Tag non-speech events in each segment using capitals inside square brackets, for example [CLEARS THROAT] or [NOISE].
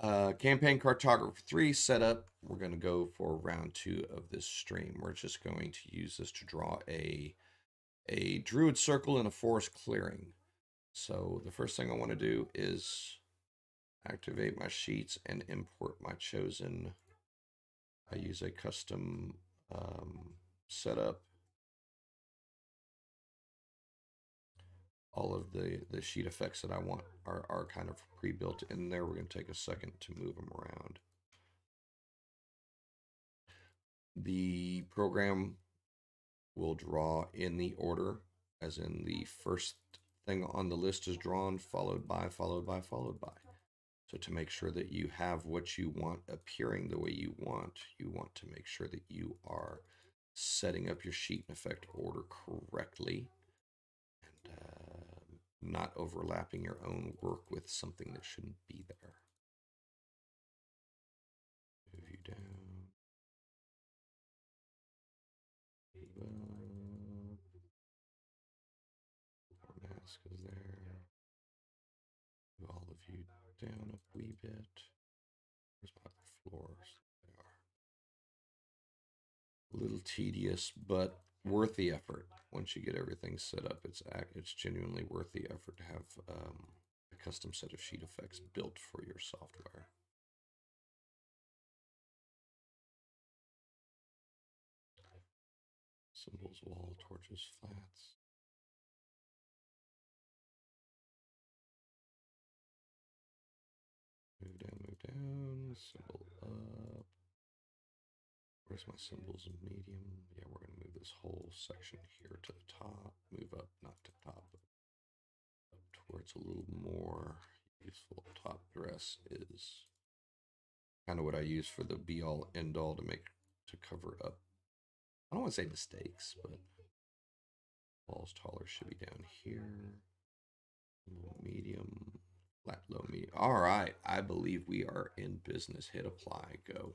Uh, campaign cartographer three setup. We're going to go for round two of this stream. We're just going to use this to draw a a druid circle in a forest clearing. So the first thing I want to do is activate my sheets and import my chosen. I use a custom um, setup. All of the, the sheet effects that I want are, are kind of pre-built in there. We're going to take a second to move them around. The program will draw in the order, as in the first thing on the list is drawn, followed by, followed by, followed by. So to make sure that you have what you want appearing the way you want, you want to make sure that you are setting up your sheet effect order correctly not overlapping your own work with something that shouldn't be there. Move you down. Mask is there. Move all of you down a wee bit. Where's my floors? They are. A little tedious, but worth the effort. Once you get everything set up, it's it's genuinely worth the effort to have um, a custom set of sheet effects built for your software. Symbols, wall, torches, flats. Move down, move down, symbol up. Where's my symbols of medium? Yeah, we're going to move this whole section here to the top. Move up, not to top, but up towards a little more useful. Top dress is kind of what I use for the be all end all to make to cover up. I don't want to say mistakes, but walls taller should be down here. Medium, flat, low, medium. All right, I believe we are in business. Hit apply, go.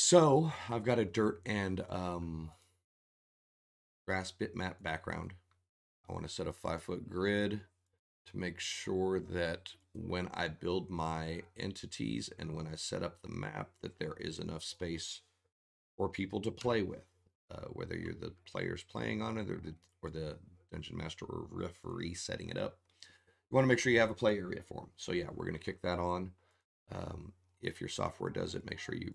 So I've got a dirt and um, grass bitmap background. I want to set a five foot grid to make sure that when I build my entities and when I set up the map that there is enough space for people to play with, uh, whether you're the players playing on it or the, or the dungeon master or referee setting it up. You want to make sure you have a play area for them. So yeah, we're going to kick that on. Um, if your software does it, make sure you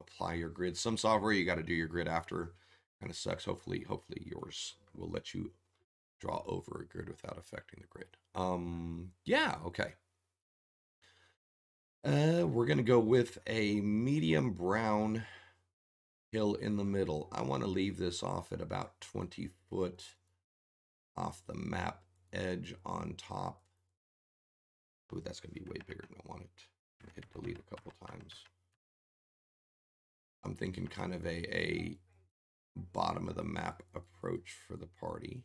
apply your grid. Some software you got to do your grid after. Kind of sucks. Hopefully, hopefully yours will let you draw over a grid without affecting the grid. Um, yeah, okay. Uh, we're gonna go with a medium brown hill in the middle. I want to leave this off at about 20 foot off the map edge on top. Ooh, that's gonna be way bigger than I want it. Hit delete a couple times. I'm thinking kind of a, a bottom of the map approach for the party.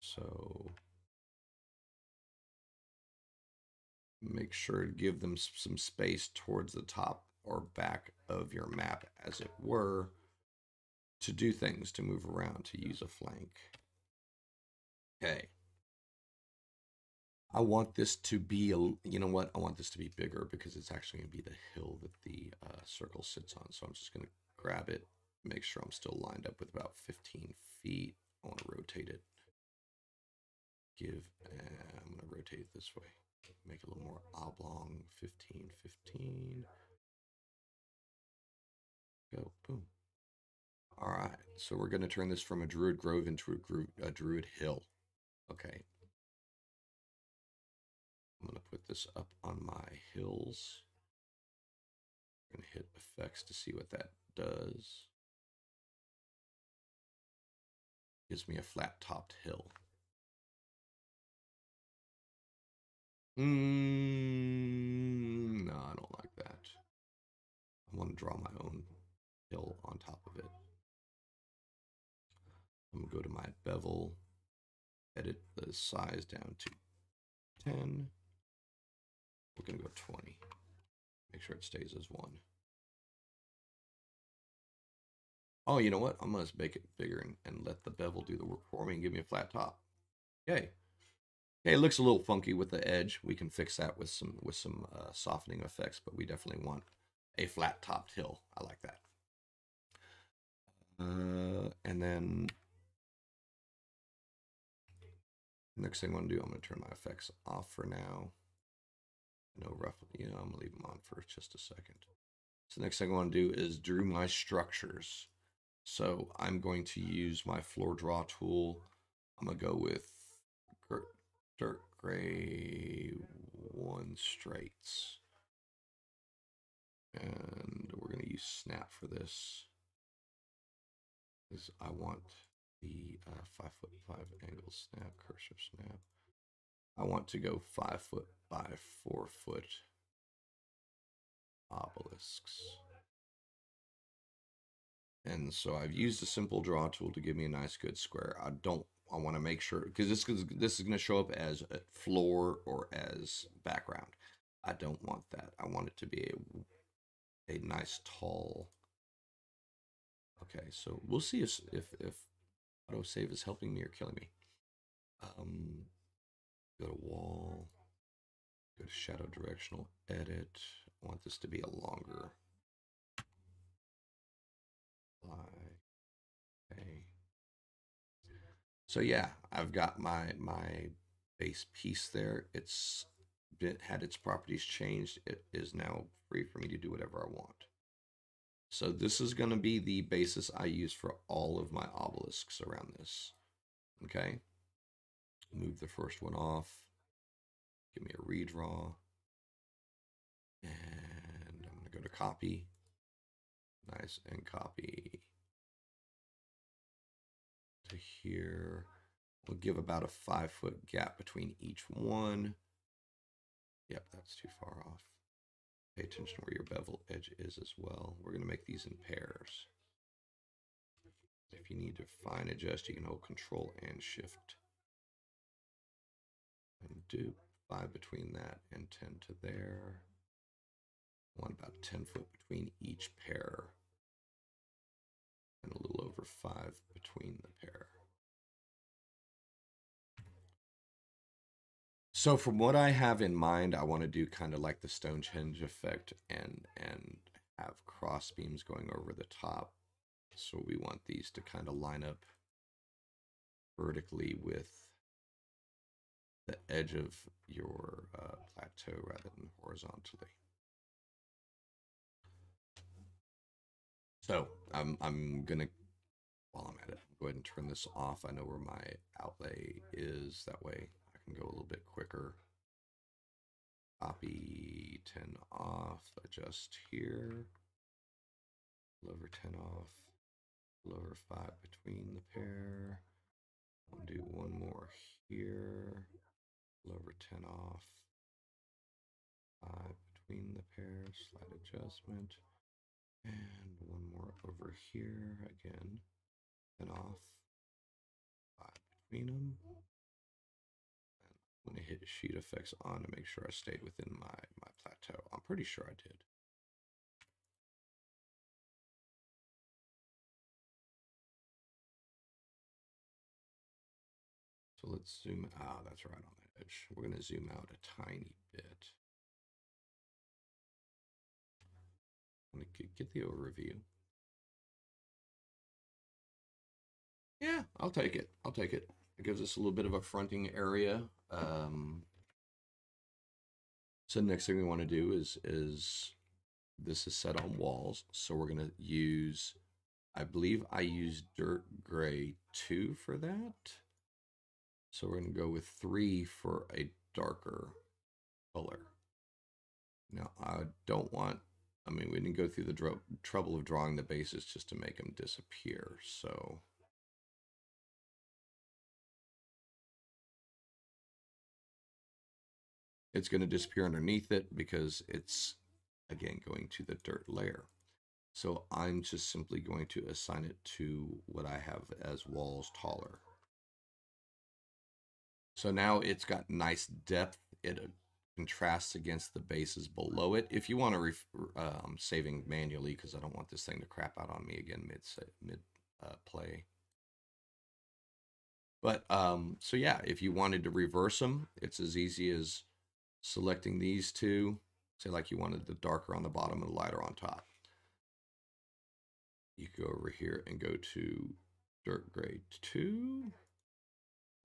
So make sure to give them some space towards the top or back of your map, as it were, to do things, to move around, to use a flank. Okay. I want this to be, a, you know what? I want this to be bigger because it's actually going to be the hill that the uh, circle sits on. So I'm just going to grab it, make sure I'm still lined up with about 15 feet. I want to rotate it. Give, uh, I'm going to rotate it this way. Make it a little more oblong, 15, 15. Go, boom. All right, so we're going to turn this from a Druid Grove into a, a Druid Hill. Okay, I'm going to put this up on my hills. I'm going to hit effects to see what that does. Gives me a flat topped hill. Mm, no, I don't like that. I want to draw my own hill on top of it. I'm going to go to my bevel, edit the size down to 10. We're going to go 20. Make sure it stays as 1. Oh, you know what? I'm going to make it bigger and, and let the bevel do the work for me and give me a flat top. Yay. Okay, it looks a little funky with the edge. We can fix that with some with some uh, softening effects, but we definitely want a flat topped hill. I like that. Uh, and then next thing I want to do, I'm going to turn my effects off for now. No rough, you know, I'm to leave them on for just a second. So next thing I want to do is drew my structures. So I'm going to use my floor draw tool. I'm to go with dirt gray one straights. And we're to use snap for this. Because I want the uh, five foot five angle snap, cursor snap. I want to go five foot by four foot obelisks. And so I've used a simple draw tool to give me a nice good square. I don't, I want to make sure, because this, this is going to show up as a floor or as background. I don't want that. I want it to be a, a nice tall. Okay, so we'll see if, if, if autosave is helping me or killing me. Um, go to wall, go to shadow directional edit. I want this to be a longer Okay. So yeah, I've got my my base piece there. It's been, had its properties changed. It is now free for me to do whatever I want. So this is going to be the basis I use for all of my obelisks around this. Okay. Move the first one off. Give me a redraw. And I'm going to go to copy. Nice and copy to here. We'll give about a five foot gap between each one. Yep, that's too far off. Pay attention where your bevel edge is as well. We're going to make these in pairs. If you need to fine adjust, you can hold Control and Shift. And do 5 between that and 10 to there. Want about 10 foot between each pair and a little over 5 between the pair. So from what I have in mind, I want to do kind of like the Stonehenge effect and and have cross beams going over the top. So we want these to kind of line up vertically with the edge of your uh, plateau rather than horizontally. So I'm I'm gonna while I'm at it, go ahead and turn this off. I know where my outlay is. That way I can go a little bit quicker. Copy 10 off, adjust here. Lower 10 off, lower 5 between the pair. I'll do one more here. Lower 10 off. 5 between the pair, slight adjustment. And one more over here again. And off. Five between them. And I'm going to hit sheet effects on to make sure I stayed within my, my plateau. I'm pretty sure I did. So let's zoom. Ah, that's right on the edge. We're going to zoom out a tiny bit. Want to get the overview. Yeah, I'll take it. I'll take it. It gives us a little bit of a fronting area. Um, so the next thing we want to do is is this is set on walls. So we're going to use, I believe I used dirt gray 2 for that. So we're going to go with 3 for a darker color. Now I don't want I mean, we didn't go through the trouble of drawing the bases just to make them disappear, so... It's going to disappear underneath it because it's, again, going to the dirt layer. So I'm just simply going to assign it to what I have as walls taller. So now it's got nice depth. It contrasts against the bases below it. If you want to um, saving manually, because I don't want this thing to crap out on me again mid mid uh, play. But um, so yeah, if you wanted to reverse them, it's as easy as selecting these two. Say like you wanted the darker on the bottom and the lighter on top. You go over here and go to dirt gray 2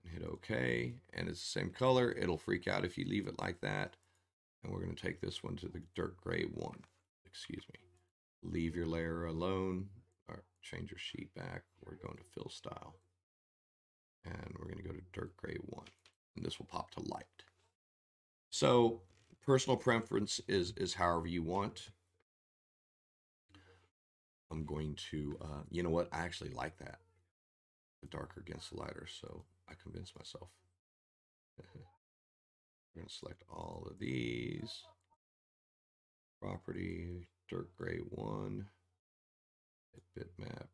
and hit OK. And it's the same color. It'll freak out if you leave it like that. And we're going to take this one to the dirt gray 1. Excuse me. Leave your layer alone or change your sheet back. We're going to fill style. And we're going to go to dirt gray 1. And this will pop to light. So personal preference is, is however you want. I'm going to, uh, you know what? I actually like that. The darker against the lighter, so I convinced myself. [LAUGHS] We're going to select all of these. Property, dirt gray 1. Hit bitmap.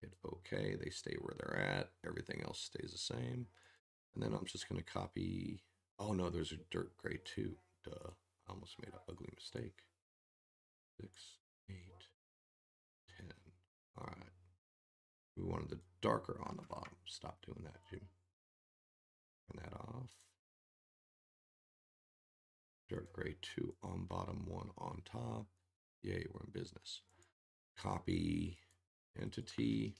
Hit OK. They stay where they're at. Everything else stays the same. And then I'm just going to copy. Oh, no, there's a dirt gray 2. Duh. I almost made an ugly mistake. Six, eight, ten. All right. We wanted the darker on the bottom. Stop doing that, Jim. Turn that off. Dirt gray 2 on bottom, 1 on top. Yay, we're in business. Copy entity.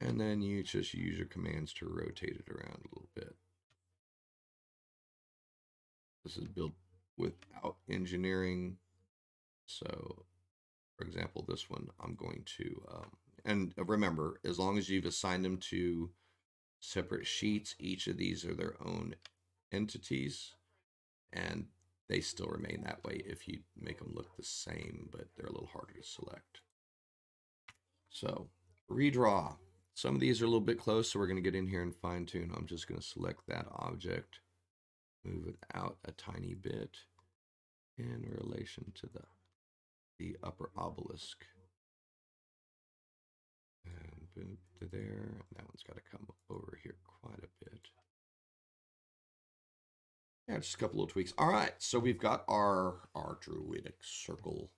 And then you just use your commands to rotate it around a little bit. This is built without engineering. So, for example, this one I'm going to, um, and remember, as long as you've assigned them to separate sheets, each of these are their own entities, and they still remain that way if you make them look the same, but they're a little harder to select. So, redraw. Some of these are a little bit close, so we're going to get in here and fine tune. I'm just going to select that object move it out a tiny bit in relation to the, the upper obelisk. And to there. That one's got to come over here quite a bit. Yeah, just a couple of tweaks. All right, so we've got our, our druidic circle.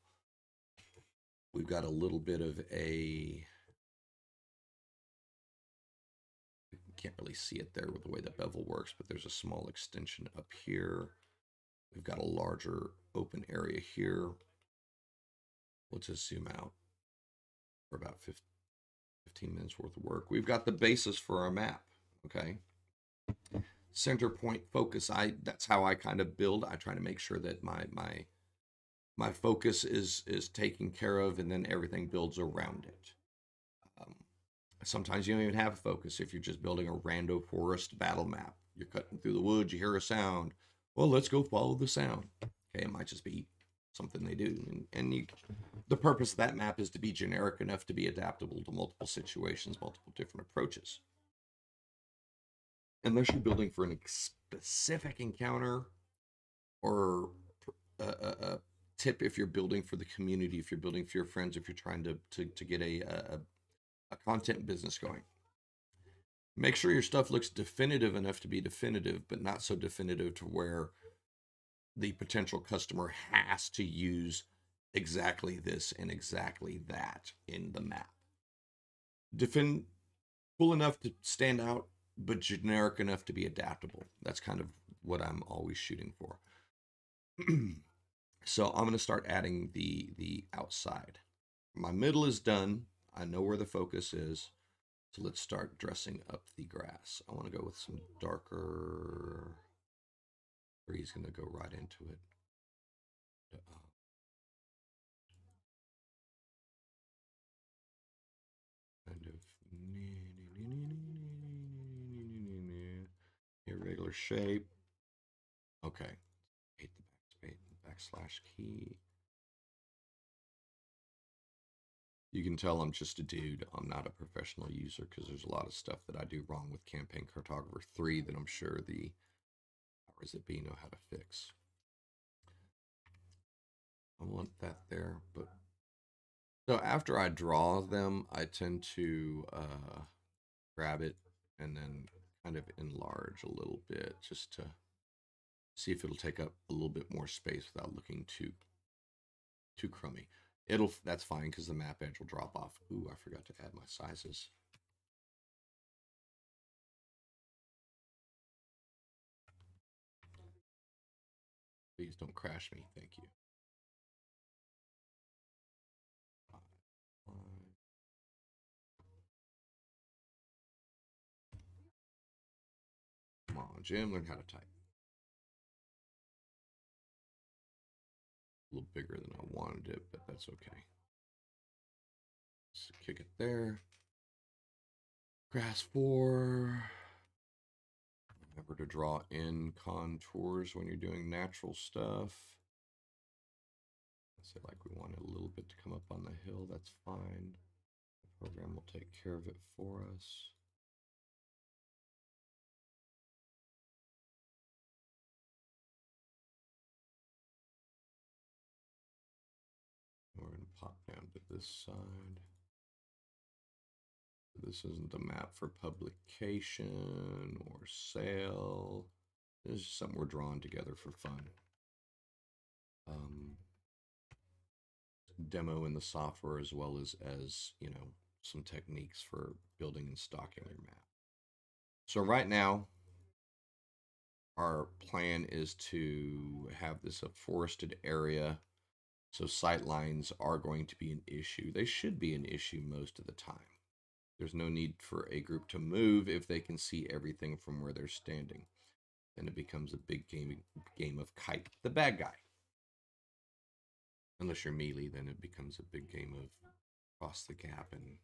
We've got a little bit of a can't really see it there with the way the bevel works, but there's a small extension up here. We've got a larger open area here. Let's just zoom out for about 15 minutes worth of work. We've got the basis for our map, okay? Center point focus, I that's how I kind of build. I try to make sure that my my my focus is is taken care of and then everything builds around it. Um, sometimes you don't even have a focus if you're just building a random forest battle map. You're cutting through the woods, you hear a sound. Well, let's go follow the sound. Okay, it might just be something they do. And, and you, the purpose of that map is to be generic enough to be adaptable to multiple situations, multiple different approaches. Unless you're building for a specific encounter or a, a, a, tip if you're building for the community, if you're building for your friends, if you're trying to, to, to get a, a, a content business going. Make sure your stuff looks definitive enough to be definitive, but not so definitive to where the potential customer has to use exactly this and exactly that in the map. Defin cool enough to stand out, but generic enough to be adaptable. That's kind of what I'm always shooting for. [CLEARS THROAT] so I'm going to start adding the the outside. My middle is done. I know where the focus is. So let's start dressing up the grass. I want to go with some darker. He's going to go right into it. Uh, kind of irregular shape. Okay. Hit the backslash key. You can tell I'm just a dude. I'm not a professional user because there's a lot of stuff that I do wrong with Campaign Cartographer 3 that I'm sure the powers that be know how to fix. I want that there, but so after I draw them, I tend to uh, grab it and then kind of enlarge a little bit just to see if it'll take up a little bit more space without looking too too crummy. It'll that's fine because the map edge will drop off. Ooh, I forgot to add my sizes. Please don't crash me. Thank you. Come on, Jim, learn how to type. A little bigger than I wanted it, but that's okay. Let's kick it there. Grass four. Remember to draw in contours when you're doing natural stuff. Let's say like we want a little bit to come up on the hill, that's fine. The program will take care of it for us. We're going to pop down to this side. This isn't a map for publication or sale. This is something we're drawing together for fun. Um, demo in the software as well as as you know some techniques for building and stocking your map. So right now, our plan is to have this a forested area. So sight lines are going to be an issue. They should be an issue most of the time. There's no need for a group to move if they can see everything from where they're standing. Then it becomes a big game game of kite the bad guy. Unless you're melee, then it becomes a big game of cross the gap and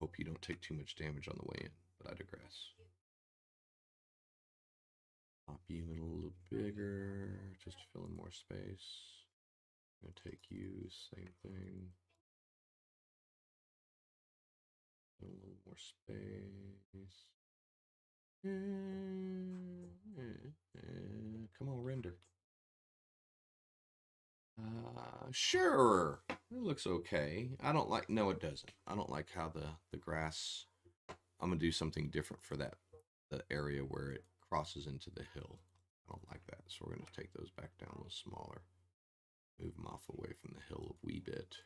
hope you don't take too much damage on the way in. But I digress. Pop you in a little bigger, just to fill in more space. I'm gonna take you, same thing. A little more space. come on, render. Uh, sure, it looks okay. I don't like. No, it doesn't. I don't like how the the grass. I'm gonna do something different for that the area where it crosses into the hill. I don't like that, so we're gonna take those back down a little smaller. Move them off away from the hill a wee bit.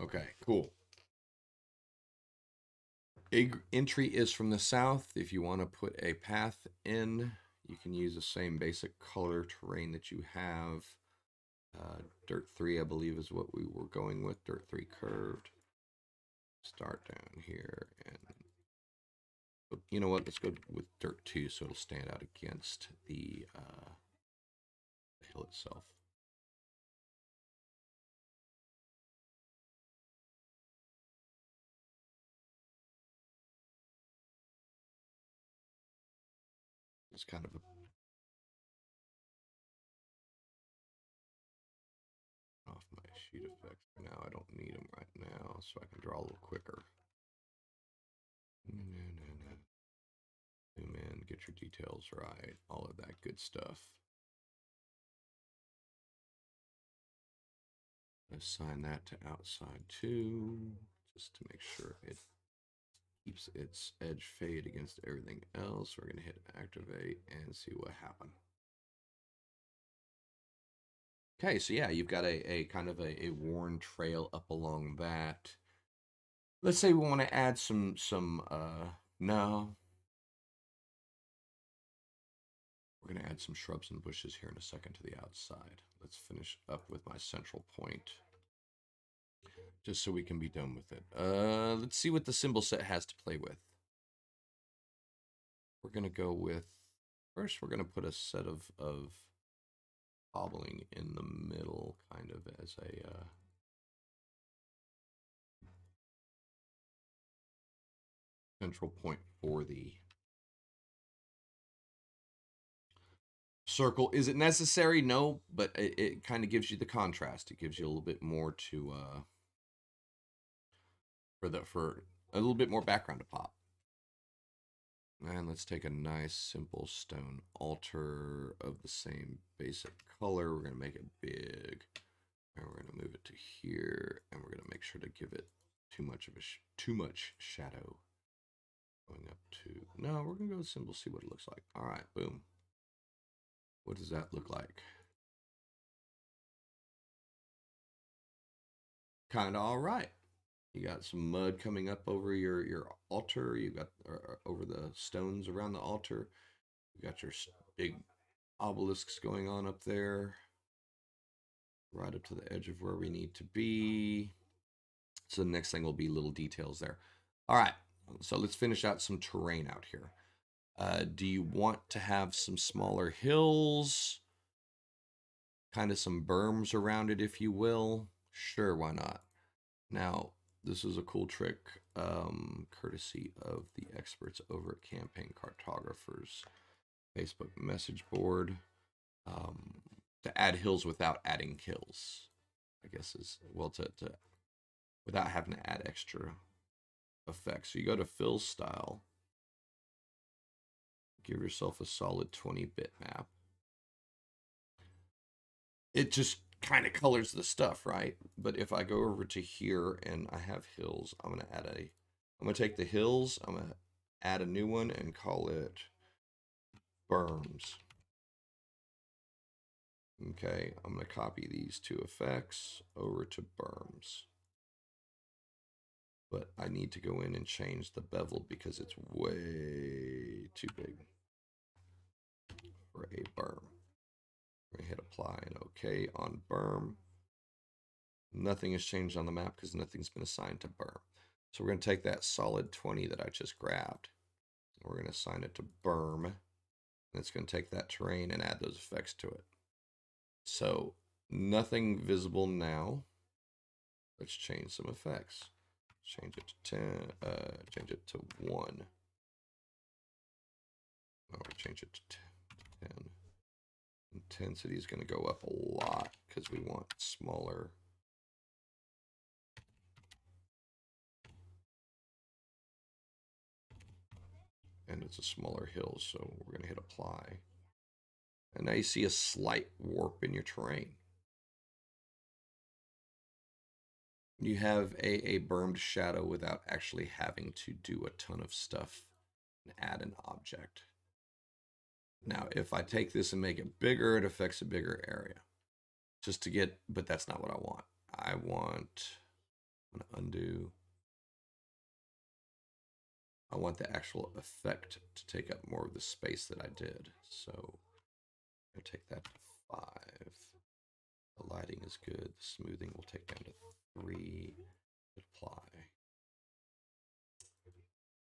Okay, cool. A entry is from the south. If you want to put a path in, you can use the same basic color terrain that you have. Uh, dirt 3, I believe, is what we were going with. Dirt 3 curved. Start down here. and You know what? Let's go with dirt 2 so it'll stand out against the, uh, the hill itself. Kind of a off my sheet effects for now. I don't need them right now, so I can draw a little quicker. No, no, no. Zoom in, get your details right, all of that good stuff. Assign that to outside too, just to make sure it keeps its edge fade against everything else. We're going to hit activate and see what happened. Okay, so yeah, you've got a, a kind of a, a worn trail up along that. Let's say we want to add some, some, uh, no. We're going to add some shrubs and bushes here in a second to the outside. Let's finish up with my central point just so we can be done with it. Uh, let's see what the symbol set has to play with. We're going to go with, first we're going to put a set of, of bobbling in the middle kind of as a, uh, central point for the circle. Is it necessary? No, but it, it kind of gives you the contrast. It gives you a little bit more to, uh, for the for a little bit more background to pop. And let's take a nice simple stone altar of the same basic color. We're going to make it big. And we're going to move it to here. And we're going to make sure to give it too much of a too much shadow. Going up to, no, we're going to go simple. see what it looks like. All right, boom. What does that look like? Kind of all right You got some mud coming up over your your altar. You got or, over the stones around the altar. You got your big obelisks going on up there, right up to the edge of where we need to be. So the next thing will be little details there. All right, so let's finish out some terrain out here. Uh, do you want to have some smaller hills? Kind of some berms around it, if you will? Sure, why not? Now, this is a cool trick, um, courtesy of the experts over at Campaign Cartographers Facebook message board. Um, to add hills without adding kills, I guess is well to, to without having to add extra effects. So you go to fill style, give yourself a solid 20 bit map. It just kind of colors the stuff, right? But if I go over to here and I have hills, I'm going to add a, I'm going to take the hills, I'm going to add a new one and call it berms. Okay, I'm going to copy these two effects over to berms. But I need to go in and change the bevel because it's way too big for a berm. To hit apply and OK on berm. Nothing has changed on the map because nothing's been assigned to berm. So we're going to take that solid 20 that I just grabbed. We're going to assign it to berm. And it's going to take that terrain and add those effects to it. So nothing visible now. Let's change some effects. Change it to 10, uh, change it to 1. Oh, change it to 10. Intensity is going to go up a lot because we want smaller. And it's a smaller hill, so we're going to hit apply. And now you see a slight warp in your terrain. You have a, a bermed shadow without actually having to do a ton of stuff and add an object. Now, if I take this and make it bigger, it affects a bigger area. Just to get, but that's not what I want. I want, I'm gonna undo. I want the actual effect to take up more of the space that I did. So gonna take that to five. The lighting is good. The smoothing will take down to three. Apply.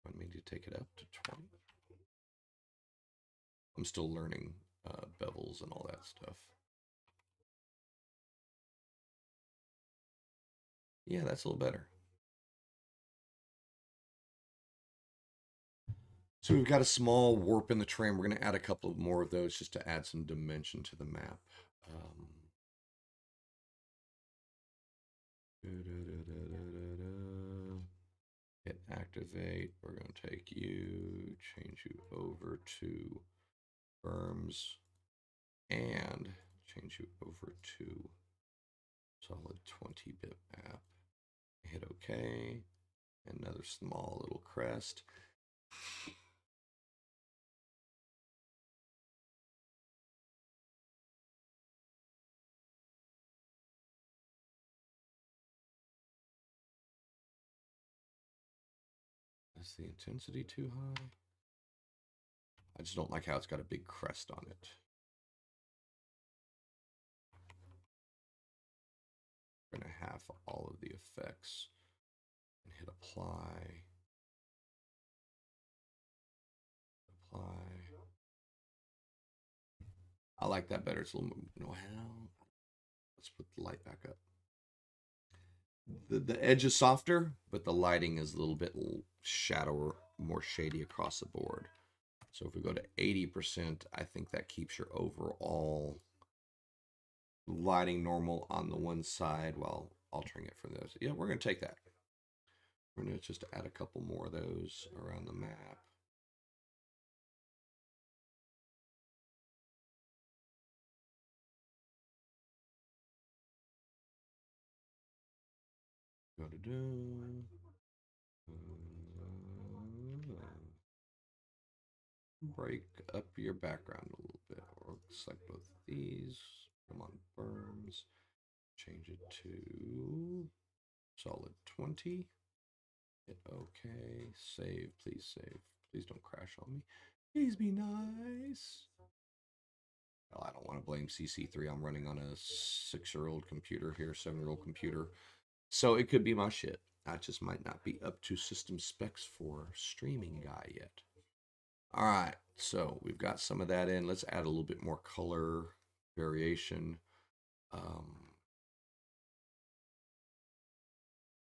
Want me to take it up to 20? I'm still learning uh, bevels and all that stuff. Yeah, that's a little better. So we've got a small warp in the terrain. We're going to add a couple of more of those just to add some dimension to the map. Um, hit activate. We're going to take you, change you over to berms and change you over to solid 20 bit map. Hit OK. Another small little crest. Is the intensity too high? I just don't like how it's got a big crest on it. I'm going to have all of the effects and hit apply. Apply. I like that better. It's a little more, no, how? Let's put the light back up. The, the edge is softer, but the lighting is a little bit shadow more shady across the board. So if we go to 80%, I think that keeps your overall lighting normal on the one side while altering it for those. Yeah, we're going to take that. We're going to just add a couple more of those around the map. Go to. Break up your background a little bit or select both of these come on berms change it to solid 20 Hit OK. Save. Please save. Please don't crash on me. Please be nice. Well, I don't want to blame CC3. I'm running on a six-year-old computer here, seven-year-old computer. So it could be my shit. I just might not be up to system specs for streaming guy yet. All right, so we've got some of that in. Let's add a little bit more color variation. Um,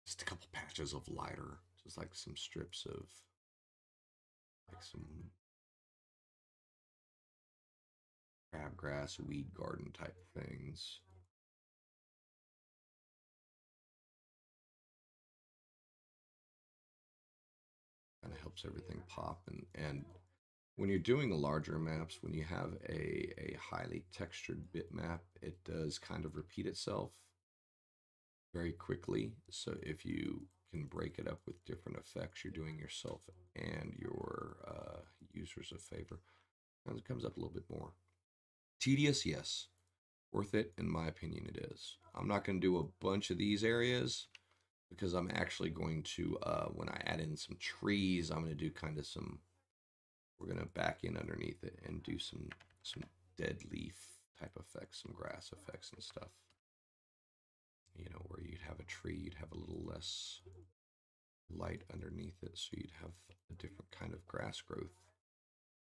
just a couple patches of lighter, just like some strips of like some crabgrass, weed garden type things. Kind of helps everything pop and and when you're doing larger maps, when you have a, a highly textured bitmap, it does kind of repeat itself very quickly. So if you can break it up with different effects, you're doing yourself and your uh, users a favor. And it comes up a little bit more. Tedious, yes. Worth it, in my opinion, it is. I'm not going to do a bunch of these areas because I'm actually going to, uh, when I add in some trees, I'm going to do kind of some, we're going to back in underneath it and do some, some dead leaf type effects, some grass effects and stuff you know, where you'd have a tree, you'd have a little less light underneath it, so you'd have a different kind of grass growth.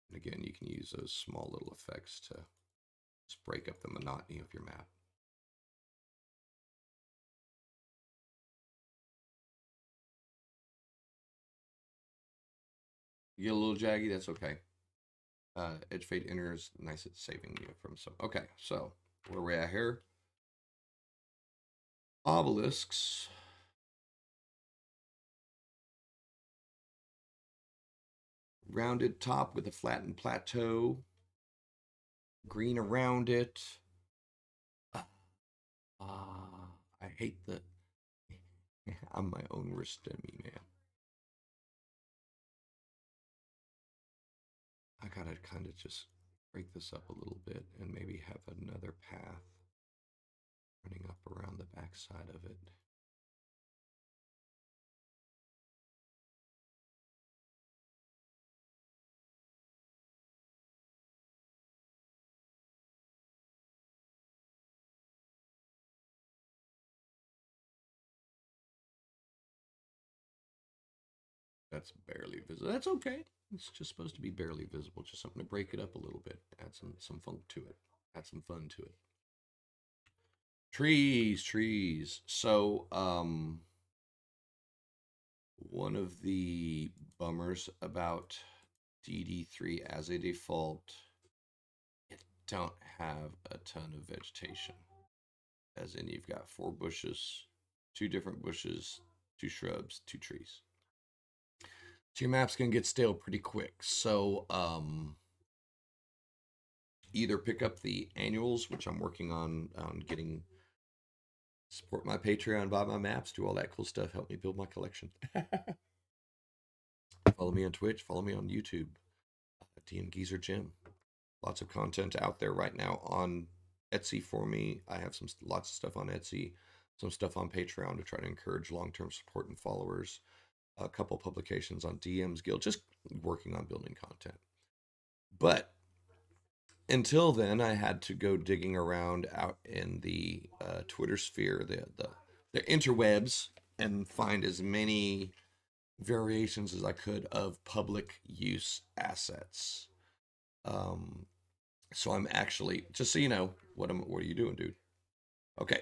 And again, you can use those small little effects to just break up the monotony of your map. You get a little jaggy, that's okay. Uh, Edge Fade Inner is nice at saving you from some. Okay, so where are we at here? obelisks. Rounded top with a flattened plateau. Green around it. Uh, I hate the. [LAUGHS] I'm my own worst enemy, man. I gotta kind of just break this up a little bit and maybe have another path running up around the backside of it. That's barely visible. That's okay. It's just supposed to be barely visible. Just something to break it up a little bit. Add some some funk to it. Add some fun to it. Trees, trees. So, um, one of the bummers about DD3 as a default, it don't have a ton of vegetation. As in, you've got four bushes, two different bushes, two shrubs, two trees. So your map's gonna get stale pretty quick. So, um, either pick up the annuals, which I'm working on on getting Support my Patreon, buy my maps, do all that cool stuff. Help me build my collection. [LAUGHS] follow me on Twitch. Follow me on YouTube. DM Geezer Jim. Lots of content out there right now on Etsy for me. I have some lots of stuff on Etsy, some stuff on Patreon to try to encourage long-term support and followers. A couple publications on DM's Guild, just working on building content. But until then, I had to go digging around out in the uh, Twitter sphere, the, the the interwebs, and find as many variations as I could of public use assets. Um, so I'm actually just so you know what am what are you doing, dude? Okay,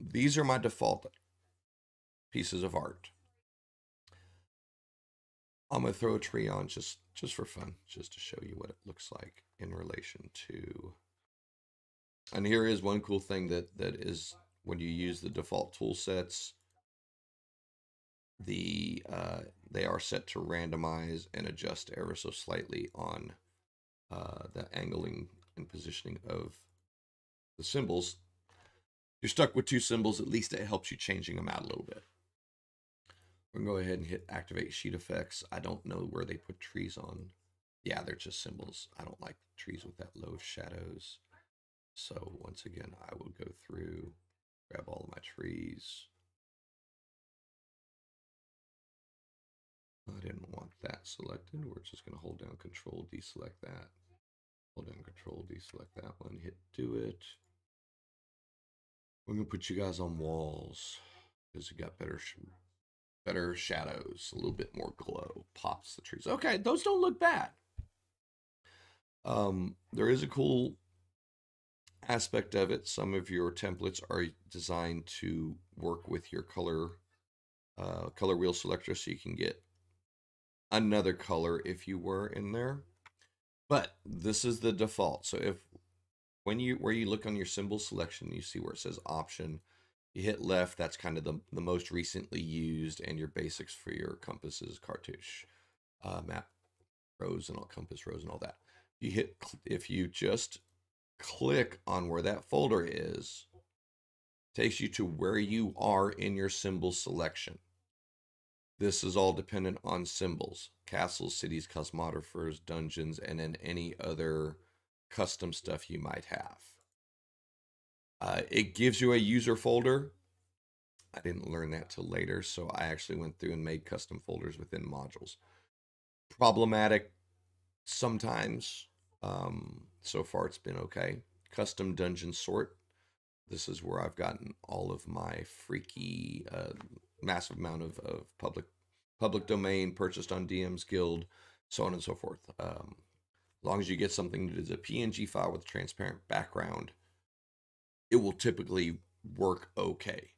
these are my default pieces of art. I'm gonna throw a tree on just just for fun, just to show you what it looks like in relation to. And here is one cool thing that that is when you use the default tool sets, the uh, they are set to randomize and adjust ever so slightly on uh, the angling and positioning of the symbols. You're stuck with two symbols, at least it helps you changing them out a little bit. We're going to go ahead and hit activate sheet effects. I don't know where they put trees on. Yeah, they're just symbols. I don't like trees with that low of shadows. So once again, I will go through, grab all of my trees. I didn't want that selected. We're just going to hold down control, deselect that. Hold down control, deselect that one, hit do it. We're going to put you guys on walls because you got better better shadows, a little bit more glow, pops the trees. Okay, those don't look bad. Um, there is a cool aspect of it. Some of your templates are designed to work with your color uh, color wheel selector so you can get another color if you were in there. But this is the default. So if when you where you look on your symbol selection, you see where it says option, you hit left, that's kind of the, the most recently used and your basics for your compasses, cartouche, uh, map rows and all compass rows and all that. You hit if you just click on where that folder is, takes you to where you are in your symbol selection. This is all dependent on symbols, castles, cities, cosmographers, dungeons, and then any other custom stuff you might have. Uh, it gives you a user folder. I didn't learn that till later, so I actually went through and made custom folders within modules. Problematic sometimes. Um, so far, it's been okay. Custom dungeon sort. This is where I've gotten all of my freaky uh, massive amount of, of public public domain purchased on DM's Guild, so on and so forth. Um, as long as you get something that is a PNG file with a transparent background, it will typically work okay.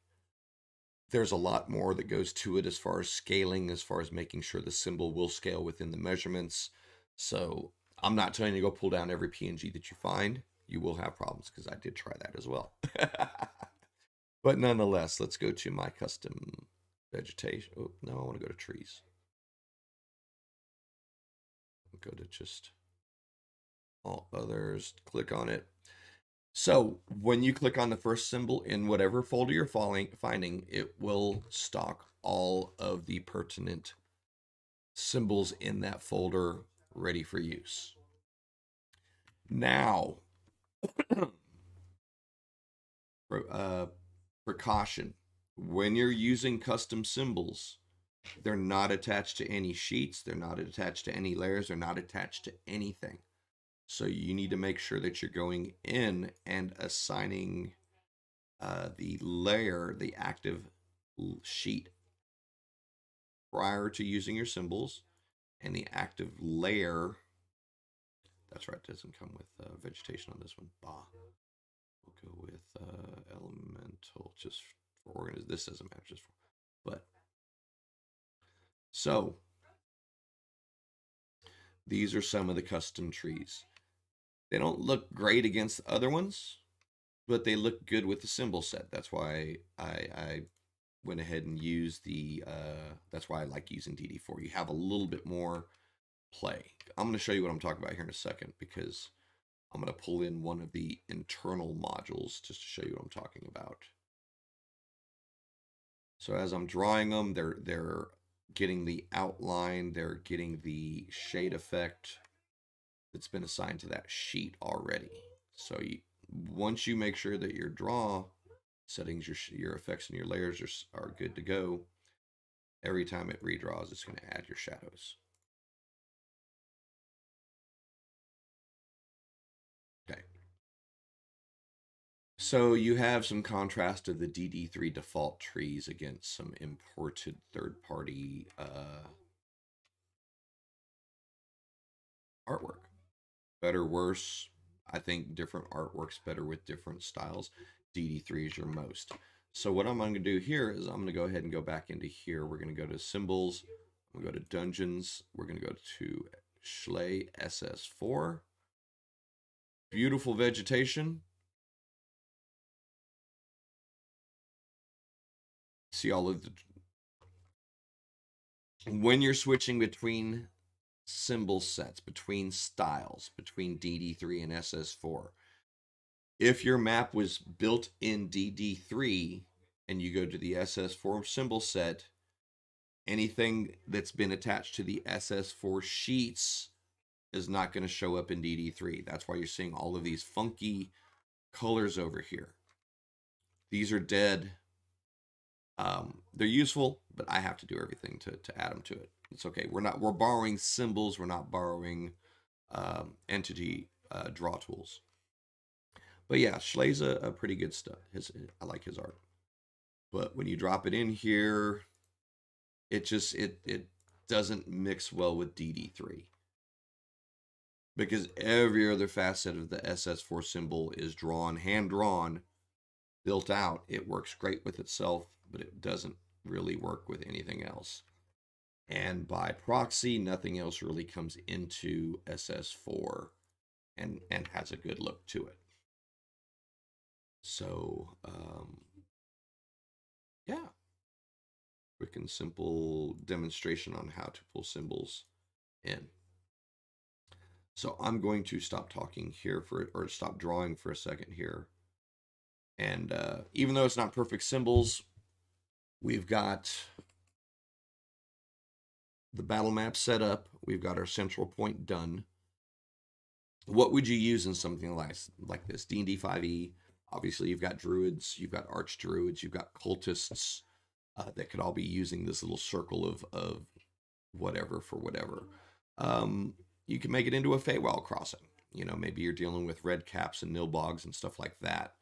There's a lot more that goes to it as far as scaling, as far as making sure the symbol will scale within the measurements. So I'm not telling you to go pull down every PNG that you find. You will have problems because I did try that as well. [LAUGHS] but nonetheless, let's go to my custom vegetation. Oh, no, I want to go to trees. Go to just all others, click on it. So when you click on the first symbol in whatever folder you're finding, it will stock all of the pertinent symbols in that folder ready for use. Now, [CLEARS THROAT] uh, precaution. When you're using custom symbols, they're not attached to any sheets. They're not attached to any layers. They're not attached to anything. So you need to make sure that you're going in and assigning uh, the layer, the active sheet prior to using your symbols and the active layer. That's right, doesn't come with uh, vegetation on this one. Bah. We'll go with uh, elemental just for organiz. This doesn't matter just for, but so these are some of the custom trees. They don't look great against other ones, but they look good with the symbol set. That's why I, I went ahead and used the, uh, that's why I like using DD4. You have a little bit more play. I'm going to show you what I'm talking about here in a second because I'm going to pull in one of the internal modules just to show you what I'm talking about. So as I'm drawing them, they're, they're getting the outline, they're getting the shade effect that's been assigned to that sheet already. So you, once you make sure that your draw settings, your, your effects and your layers are, are good to go, every time it redraws, it's going to add your shadows. Okay. So you have some contrast of the DD3 default trees against some imported third-party uh, artwork better, worse. I think different art works better with different styles. DD3 is your most. So what I'm going to do here is I'm going to go ahead and go back into here. We're going to go to symbols. I'm going to go to dungeons. We're going to go to Schley SS4. Beautiful vegetation. See all of the... When you're switching between symbol sets, between styles, between DD3 and SS4. If your map was built in DD3 and you go to the SS4 symbol set, anything that's been attached to the SS4 sheets is not going to show up in DD3. That's why you're seeing all of these funky colors over here. These are dead. Um, they're useful, but I have to do everything to, to add them to it. It's okay. We're not we're borrowing symbols. We're not borrowing um, entity uh, draw tools. But yeah, Schley's a, a pretty good stuff. His I like his art. But when you drop it in here, it just it it doesn't mix well with DD3 because every other facet of the SS4 symbol is drawn, hand drawn, built out. It works great with itself, but it doesn't really work with anything else. And by proxy, nothing else really comes into SS4 and, and has a good look to it. So, um, yeah, quick and simple demonstration on how to pull symbols in. So I'm going to stop talking here for, or stop drawing for a second here. And uh, even though it's not perfect symbols, we've got the battle map set up. We've got our central point done. What would you use in something like, like this? D&D 5e, obviously you've got druids, you've got arch druids, you've got cultists uh, that could all be using this little circle of, of whatever for whatever. Um, you can make it into a Feywild crossing. You know, maybe you're dealing with red caps and nilbogs and stuff like that.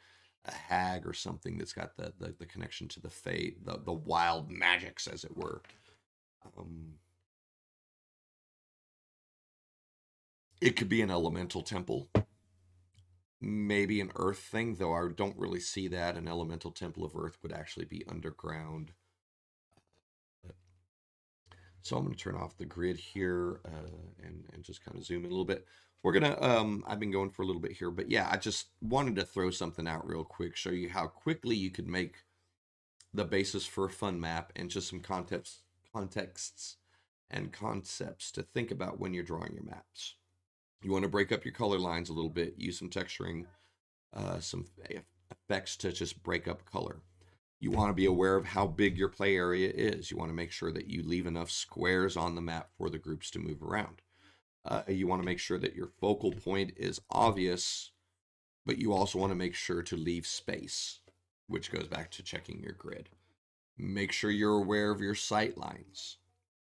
A hag or something that's got the the, the connection to the fate, the, the wild magics, as it were. Um, it could be an elemental temple. Maybe an earth thing, though I don't really see that. An elemental temple of earth would actually be underground. So I'm going to turn off the grid here uh, and, and just kind of zoom in a little bit. We're going to, um, I've been going for a little bit here, but yeah, I just wanted to throw something out real quick, show you how quickly you could make the basis for a fun map and just some context, contexts and concepts to think about when you're drawing your maps. You want to break up your color lines a little bit, use some texturing, uh, some effects to just break up color. You want to be aware of how big your play area is. You want to make sure that you leave enough squares on the map for the groups to move around. Uh, you want to make sure that your focal point is obvious, but you also want to make sure to leave space, which goes back to checking your grid. Make sure you're aware of your sight lines.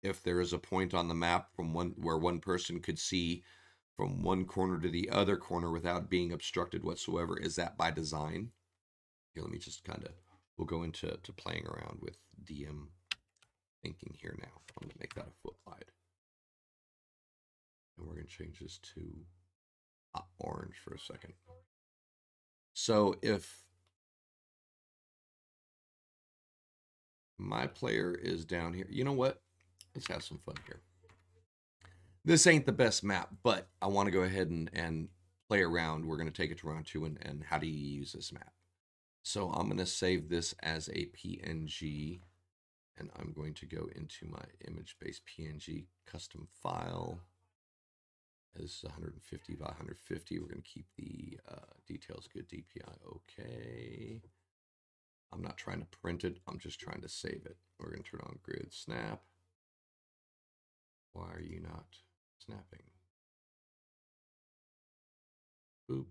If there is a point on the map from one where one person could see from one corner to the other corner without being obstructed whatsoever, is that by design? Here, let me just kind of we'll go into to playing around with DM thinking here now. I'm going to make that a foot wide. And we're going to change this to orange for a second. So if my player is down here, you know what? Let's have some fun here. This ain't the best map, but I want to go ahead and, and play around. We're going to take it to round two and, and how do you use this map? So I'm going to save this as a PNG and I'm going to go into my image-based PNG custom file. This is 150 by 150. We're going to keep the uh, details good DPI okay. I'm not trying to print it. I'm just trying to save it. We're going to turn on grid snap. Why are you not snapping? Boop.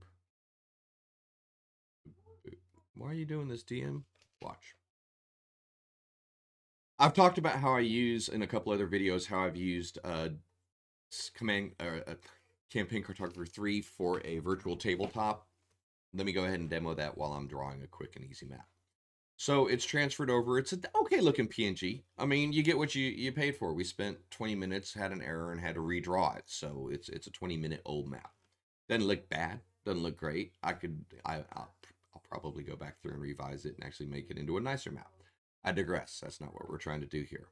Why are you doing this, DM? Watch. I've talked about how I use in a couple other videos how I've used uh, command uh, uh, campaign cartographer 3 for a virtual tabletop. Let me go ahead and demo that while I'm drawing a quick and easy map. So it's transferred over. It's an okay looking PNG. I mean, you get what you, you paid for. We spent 20 minutes, had an error, and had to redraw it. So it's it's a 20 minute old map. Doesn't look bad. Doesn't look great. I could I I'll I'll probably go back through and revise it and actually make it into a nicer map. I digress. That's not what we're trying to do here.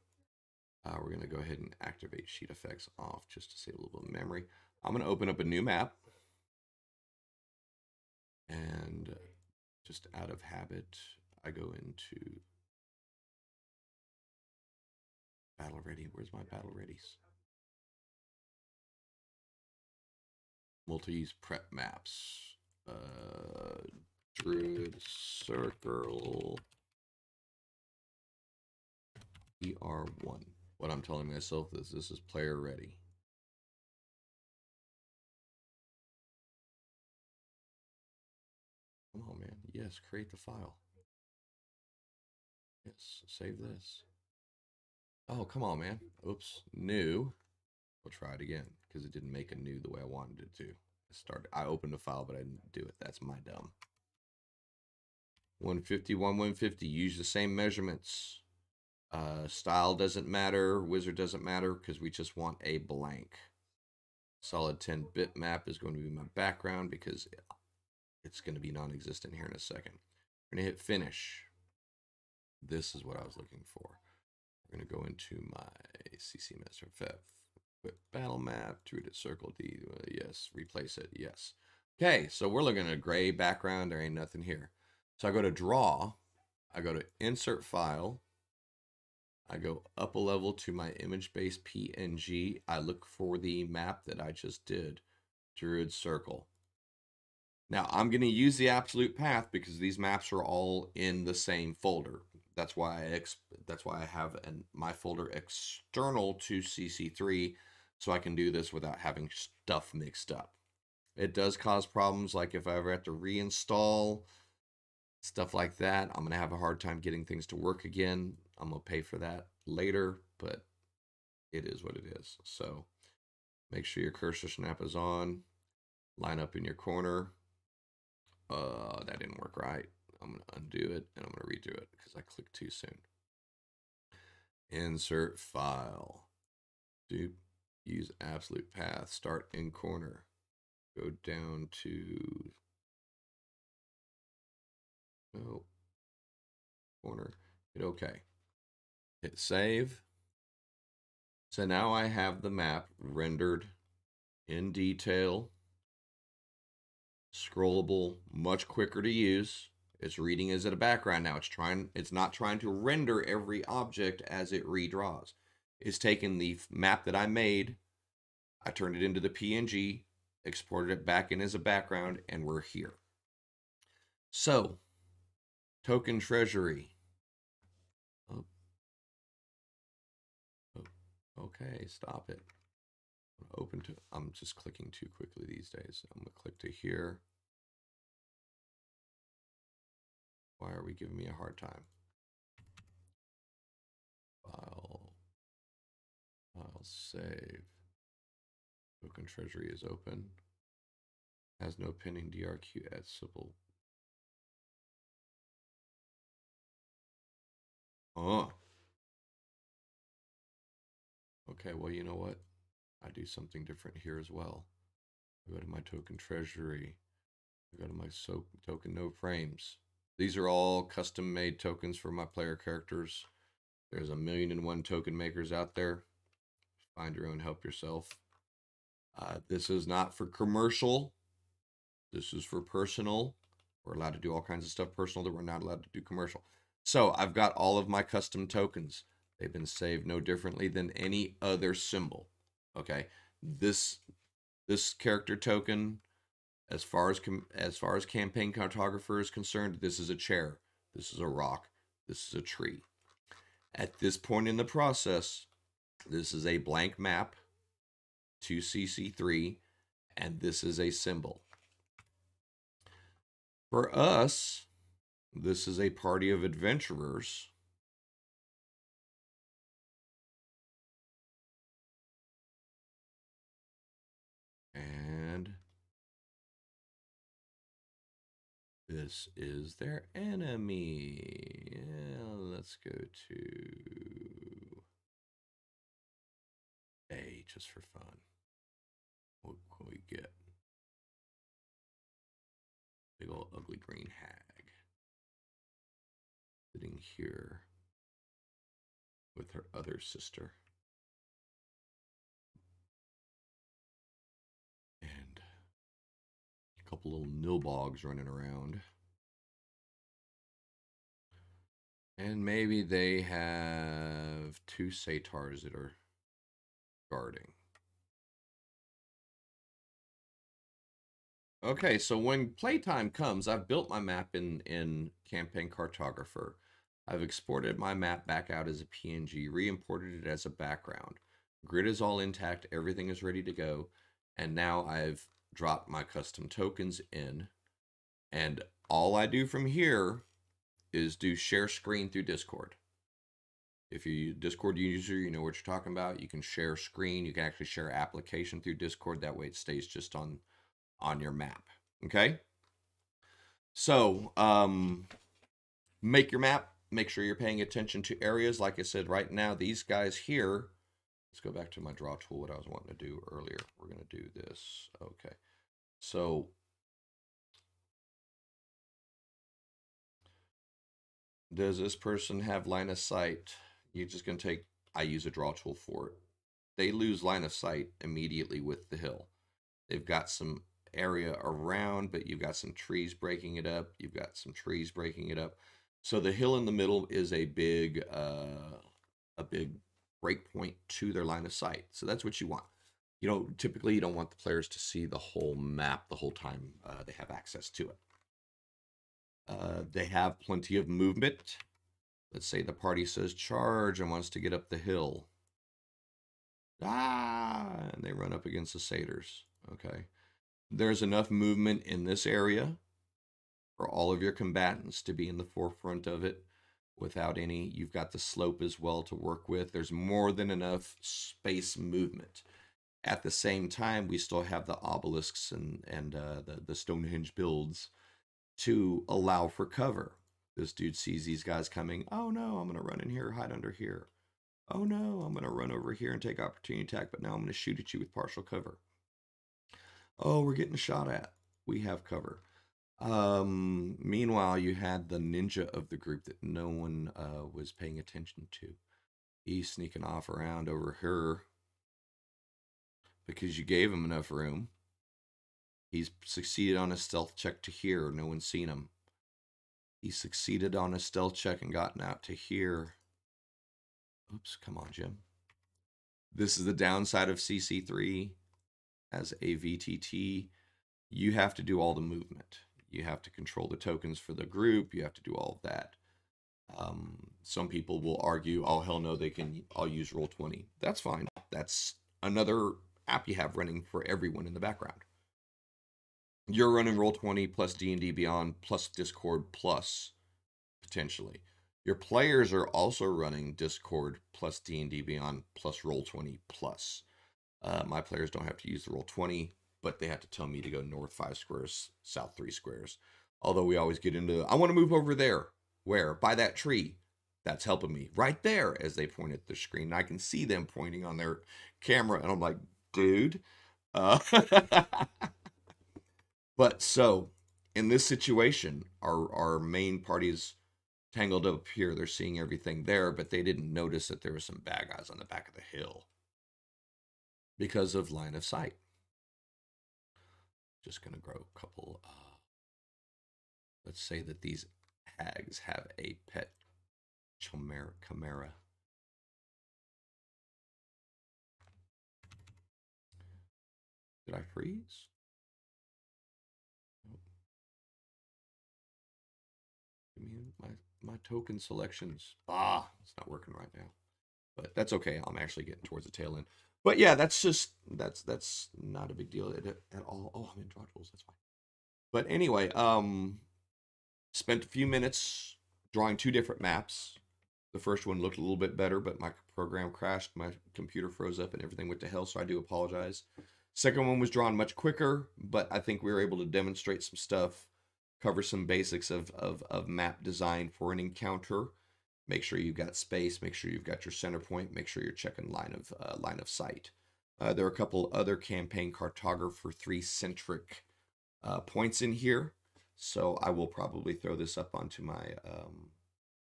Uh, we're going to go ahead and activate sheet effects off just to save a little bit of memory. I'm going to open up a new map. And just out of habit, I go into battle ready. Where's my battle readies? Multi-use prep maps. Uh, Druid Circle ER1. What I'm telling myself is this is player ready. Come on, man. Yes, create the file. Yes, save this. Oh, come on, man. Oops. New. We'll try it again because it didn't make a new the way I wanted it to. I started. I opened a file, but I didn't do it. That's my dumb. 151, 150. Use the same measurements. Uh, style doesn't matter. Wizard doesn't matter because we just want a blank. Solid 10 bitmap is going to be my background because it's going to be non-existent here in a second. We're going to hit finish. This is what I was looking for. We're going to go into my CC Master FF. Quick battle map, treat it circle D. Uh, yes, replace it. Yes. Okay, so we're looking at a gray background. There ain't nothing here. So I go to draw. I go to insert file. I go up a level to my image-based PNG. I look for the map that I just did, Druid Circle. Now I'm going to use the absolute path because these maps are all in the same folder. That's why I that's why I have an, my folder external to CC3 so I can do this without having stuff mixed up. It does cause problems like if I ever have to reinstall stuff like that, I'm going to have a hard time getting things to work again. I'm going to pay for that later, but it is what it is. So make sure your cursor snap is on. Line up in your corner. Uh, that didn't work right. I'm going to undo it and I'm going to redo it because I clicked too soon. Insert file. Do use absolute path. Start in corner. Go down to no corner. Hit OK. Hit save. So now I have the map rendered in detail scrollable, much quicker to use. It's reading as a background now. It's trying it's not trying to render every object as it redraws. It's taken the map that I made, I turned it into the PNG, exported it back in as a background, and we're here. So, token treasury. Oh. Oh. Okay, stop it open to, I'm just clicking too quickly these days. I'm to click to here. Why are we giving me a hard time? File, file save. Token treasury is open. Has no pending DRQ at simple. Oh. Okay, well, you know what? I do something different here as well. I go to my token treasury. I go to my so token no frames. These are all custom made tokens for my player characters. There's a million and one token makers out there. Find your own, help yourself. Uh, this is not for commercial. This is for personal. We're allowed to do all kinds of stuff personal that we're not allowed to do commercial. So I've got all of my custom tokens. They've been saved no differently than any other symbol. Okay, this this character token, as far as as far as campaign cartographer is concerned, this is a chair, this is a rock, this is a tree. At this point in the process, this is a blank map to CC3, and this is a symbol. For us, this is a party of adventurers This is their enemy. Yeah, let's go to A just for fun. What can we get? Big old ugly green hag. Sitting here with her other sister. Couple little nilbogs running around. And maybe they have two satyrs that are guarding. Okay, so when playtime comes, I've built my map in, in Campaign Cartographer. I've exported my map back out as a PNG, re-imported it as a background. Grid is all intact, everything is ready to go, and now I've drop my custom tokens in. And all I do from here is do share screen through Discord. If you're a Discord user, you know what you're talking about. You can share screen. You can actually share application through Discord. That way, it stays just on on your map. Okay. So, um, make your map. Make sure you're paying attention to areas. Like I said, right now, these guys here. Let's go back to my draw tool. What I was wanting to do earlier. We're going to do this. Okay. So does this person have line of sight? You're just going to take, I use a draw tool for it. They lose line of sight immediately with the hill. They've got some area around, but you've got some trees breaking it up. You've got some trees breaking it up. So the hill in the middle is a big, uh, a big break point to their line of sight. So that's what you want. You know, typically you don't want the players to see the whole map the whole time uh, they have access to it. Uh, they have plenty of movement. Let's say the party says charge and wants to get up the hill. Ah, and they run up against the satyrs. Okay. There's enough movement in this area for all of your combatants to be in the forefront of it without any. You've got the slope as well to work with. There's more than enough space movement. At the same time, we still have the obelisks and, and uh, the, the Stonehenge builds to allow for cover. This dude sees these guys coming. Oh no, I'm going to run in here, hide under here. Oh no, I'm going to run over here and take opportunity attack, but now I'm going to shoot at you with partial cover. Oh, we're getting shot at. We have cover. Um, meanwhile, you had the ninja of the group that no one uh, was paying attention to. He's sneaking off around over here because you gave him enough room. He's succeeded on a stealth check to here. No one's seen him. He succeeded on a stealth check and gotten out to here. Oops, come on, Jim. This is the downside of CC3 as a VTT. You have to do all the movement. You have to control the tokens for the group. You have to do all of that. Um, some people will argue, oh, hell no, they can, I'll use Roll20. That's fine. That's another app you have running for everyone in the background you're running Roll20 plus D&D Beyond plus Discord plus potentially. Your players are also running Discord plus D&D Beyond plus Roll20 plus. Uh, my players don't have to use the Roll20, but they have to tell me to go north five squares, south three squares. Although we always get into, I want to move over there. Where? By that tree. That's helping me. Right there, as they point at the screen. I can see them pointing on their camera, and I'm like, dude. Uh, [LAUGHS] But so in this situation, our our main party's tangled up here. They're seeing everything there, but they didn't notice that there were some bad guys on the back of the hill because of line of sight. Just gonna grow a couple. Uh, let's say that these hags have a pet chimera. chimera. Did I freeze? me my my token selections. Ah, it's not working right now, but that's okay. I'm actually getting towards the tail end. But yeah, that's just that's that's not a big deal at, at all. Oh, I'm in draw tools. That's fine. But anyway, um, spent a few minutes drawing two different maps. The first one looked a little bit better, but my program crashed. My computer froze up and everything went to hell, so I do apologize. Second one was drawn much quicker, but I think we were able to demonstrate some stuff cover some basics of, of, of map design for an encounter. Make sure you've got space. Make sure you've got your center point. Make sure you're checking line of uh, line of sight. Uh, there are a couple other campaign cartographer three centric uh, points in here, so I will probably throw this up onto my um,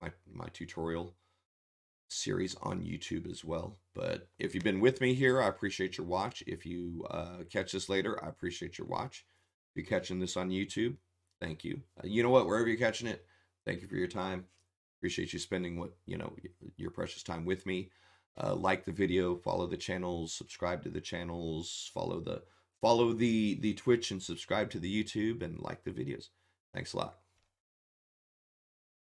my my tutorial series on YouTube as well. But if you've been with me here, I appreciate your watch. If you uh, catch this later, I appreciate your watch. If you're catching this on YouTube, thank you. Uh, you know what? Wherever you're catching it, thank you for your time. Appreciate you spending what you know your precious time with me. Uh, like the video, follow the channels, subscribe to the channels, follow the follow the the Twitch and subscribe to the YouTube and like the videos. Thanks a lot.